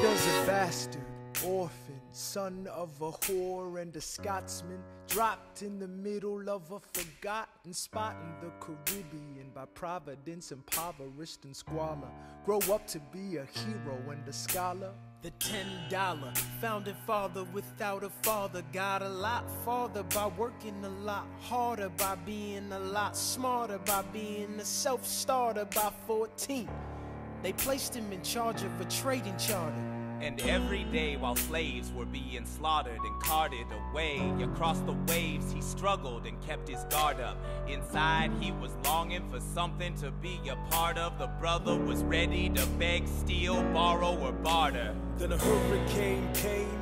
Does a bastard, orphan, son of a whore and a Scotsman, dropped in the middle of a forgotten spot in the Caribbean by providence, impoverished and squalor, grow up to be a hero and a scholar? The ten dollar founding father without a father got a lot farther by working a lot harder, by being a lot smarter, by being a self starter by 14. They placed him in charge of a trading charter. And every day while slaves were being slaughtered and carted away across the waves, he struggled and kept his guard up. Inside, he was longing for something to be a part of. The brother was ready to beg, steal, borrow, or barter. Then a hurricane came and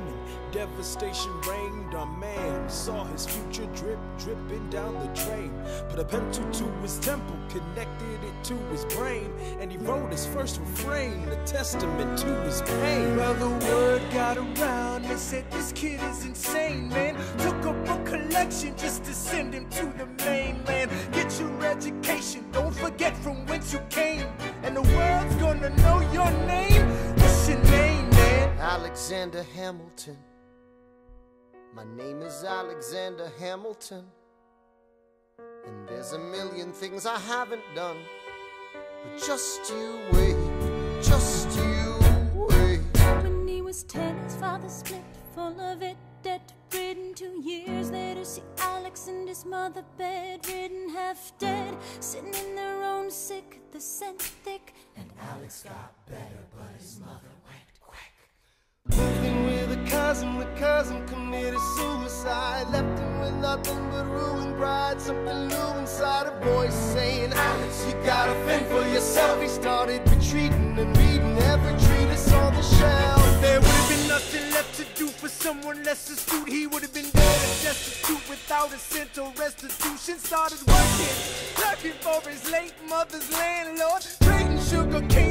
devastation reigned. on man saw his future drip, dripping down the drain. Put a pencil to his temple, connected it to his brain, and he wrote his first refrain, a testament to his pain. Well, the word got around, they said this kid is insane, man. Took up a collection just to send him to the mainland. Get your education, don't forget from whence you came, and the world's gonna know your name. What's your name? Alexander Hamilton. My name is Alexander Hamilton. And there's a million things I haven't done. But just you wait, just you wait. When he was ten, his father split, full of it, debt ridden. Two years later, see Alex and his mother bedridden, half dead, sitting in their own sick, the scent thick. And Alex got better, but his mother went cousin, the cousin committed suicide. Left him with nothing but ruined pride. Something new inside a voice saying, Alex, you gotta fend for yourself. He started retreating and reading every treatise on the shelf. There would have been nothing left to do for someone less astute. He would have been dead and destitute without a cent or restitution. Started working, clerking for his late mother's landlord, trading sugar cane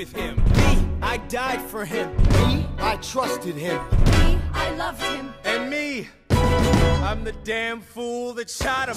with him. Me, I died for him. Me, I trusted him. Me, I loved him. And me, I'm the damn fool that shot him.